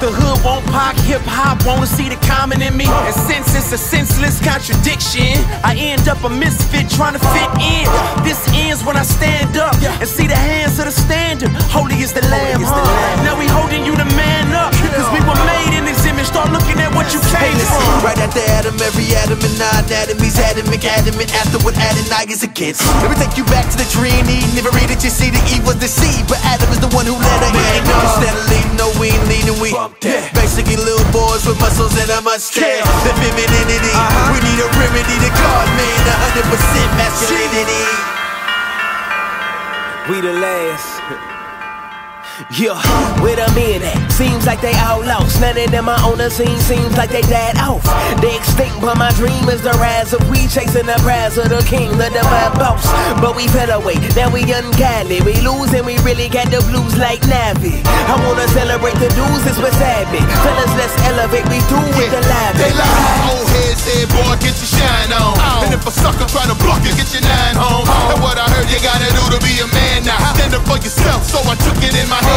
drama in me. The hood won't pop, hip hop wanna see the common in me. And since it's a senseless contradiction, I end up a misfit trying to fit in. This ends when I stand up and see the hands of the standard. Holy is the lamb. Huh? Now we holding you to man up. Cause we were made in this image. Start looking at what you came from. After Adam, every atom and non-atomies adamant, adamant after what Adonai is against. Let me take you back to the dream. Eve never read it, you see the Eve was deceived, but Adam is the one who let her in. Instead of leading, no, we ain't leading, we yeah. basically little boys with muscles and a mustache. The femininity, uh-huh. we need a remedy to God, man, 100% masculinity. We the last. Yeah, where the men at? Seems like they all lost. None of them are on the scene, seems like they died off. They extinct, but my dream is the rise of we chasing the prize of the king, the divine boss. But we fell away, now we ungodly. We lose and we really got the blues like Navi. I wanna celebrate the dudes, it's what's happening. Fellas, let's elevate, we do with the live. They lie, old head said, boy, get your shine on. Oh. And if a sucker try to block it, get your nine home. Oh. And what I heard you gotta do to be a man now. Stand up for yourself, so I took it in my hands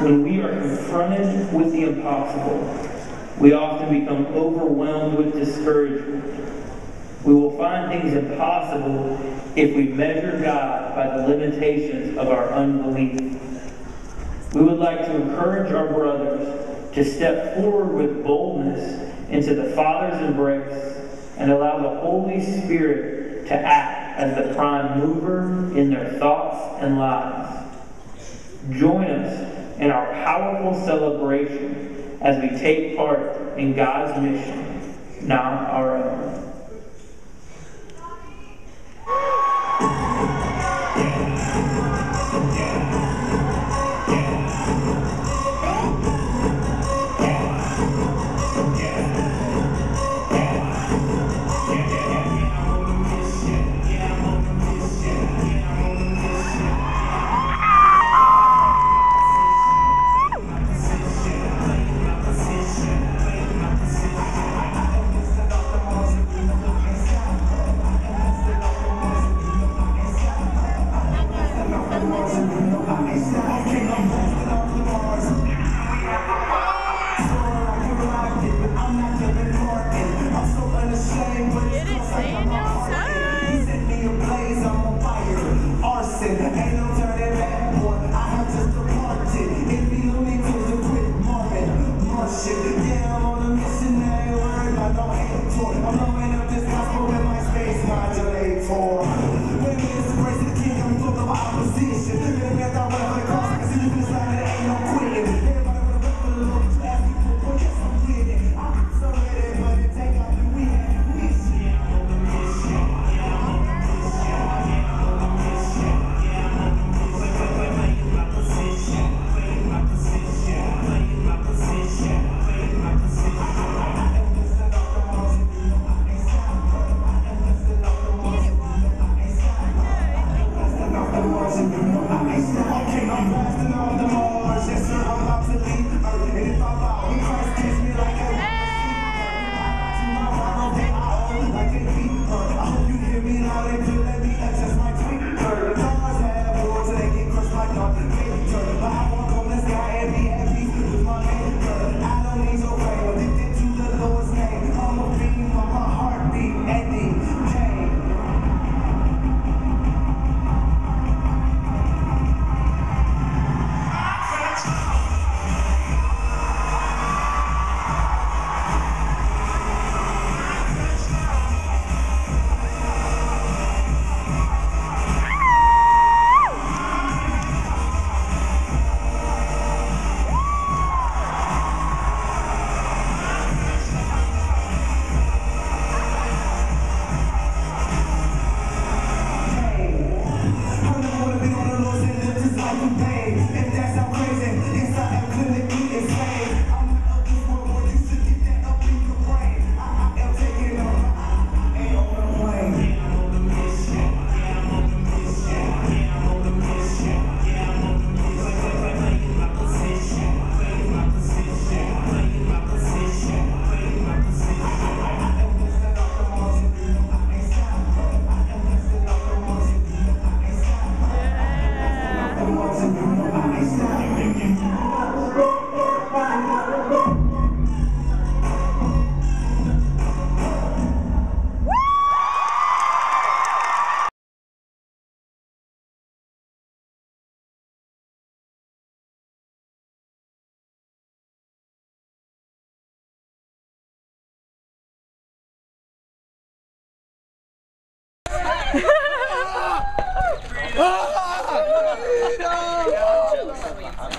When we are confronted with the impossible, we often become overwhelmed with discouragement. We will find things impossible if we measure God by the limitations of our unbelief. We would like to encourage our brothers to step forward with boldness into the Father's embrace and allow the Holy Spirit to act as the prime mover in their thoughts and lives. Join us in our powerful celebration as we take part in God's mission, not our own. Hey,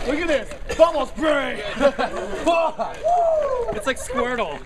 Look at this. Almost break. It's like Squirtle.